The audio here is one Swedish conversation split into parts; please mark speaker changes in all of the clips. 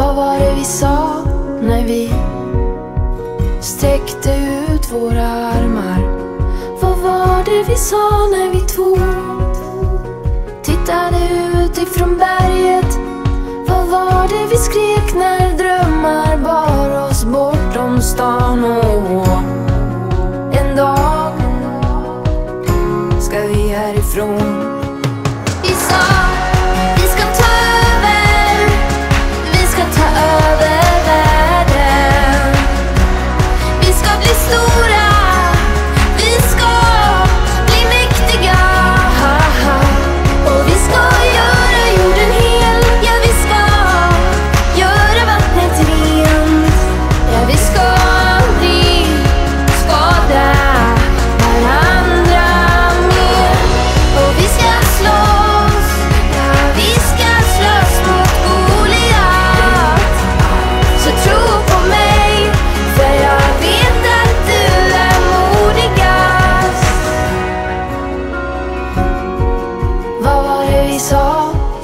Speaker 1: Vad var det vi sa när vi sträckte ut våra armar? Vad var det vi sa när vi två tittade ut ifrån berget? Vad var det vi skrek när drömmar bar oss bortom stan? Och en dag ska vi härifrån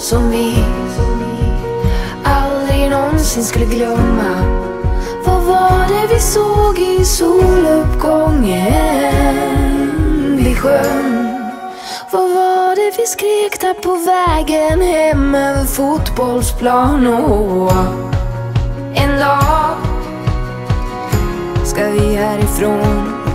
Speaker 1: som vi aldrig någonsin skulle glömma? Vad var det vi såg i soluppgången vid sjön? Vad var det vi skrek där på vägen hem över fotbollsplan? Och en dag ska vi härifrån.